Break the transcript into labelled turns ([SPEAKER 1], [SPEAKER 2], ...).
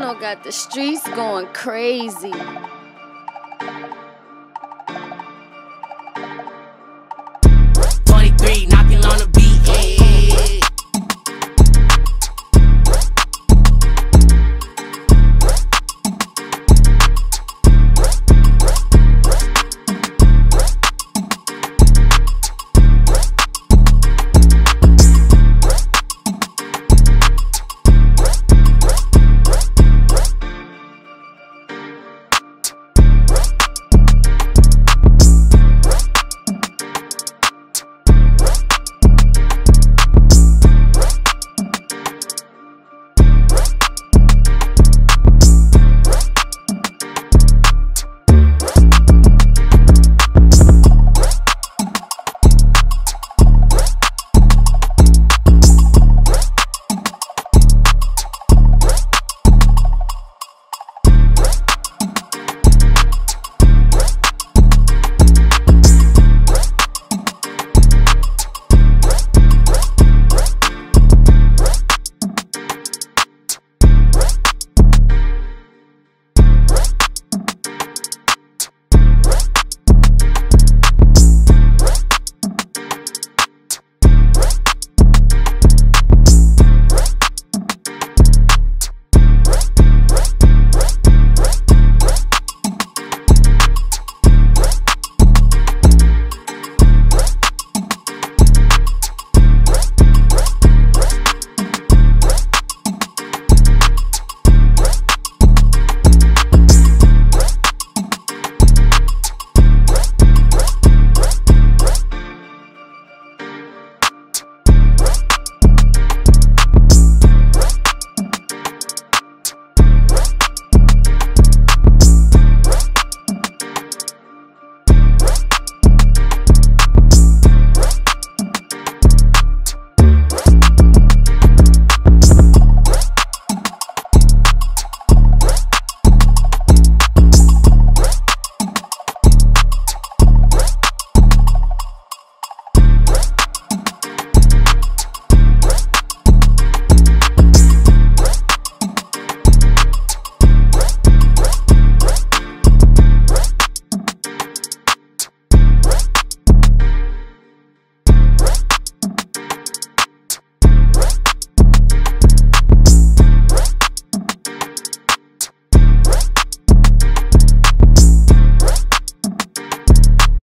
[SPEAKER 1] Bono got the streets going crazy.